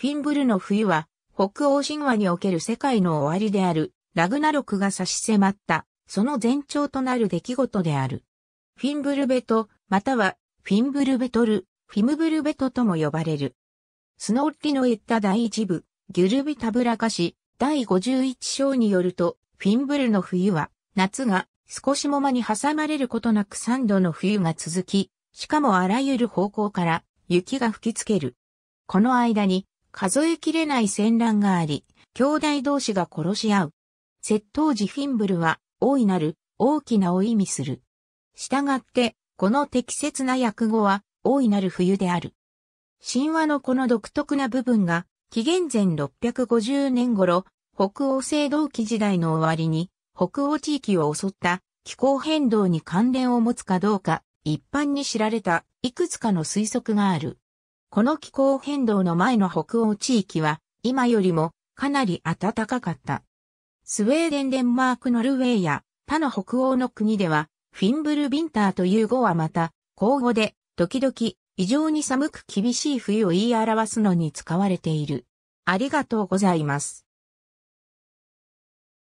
フィンブルの冬は、北欧神話における世界の終わりである、ラグナロクが差し迫った、その前兆となる出来事である。フィンブルベト、または、フィンブルベトル、フィムブルベトとも呼ばれる。スノーリの言った第一部、ギュルビタブラカシ、第51章によると、フィンブルの冬は、夏が少しも間に挟まれることなく3度の冬が続き、しかもあらゆる方向から雪が吹きつける。この間に数えきれない戦乱があり、兄弟同士が殺し合う。窃盗時フィンブルは大いなる大きなを意味する。したがって、この適切な訳語は大いなる冬である。神話のこの独特な部分が紀元前650年頃、北欧青銅器時代の終わりに北欧地域を襲った気候変動に関連を持つかどうか一般に知られたいくつかの推測がある。この気候変動の前の北欧地域は今よりもかなり暖かかった。スウェーデン、デンマーク、ノルウェーや他の北欧の国ではフィンブルビンターという語はまた交互で時々異常に寒く厳しい冬を言い表すのに使われている。ありがとうございます。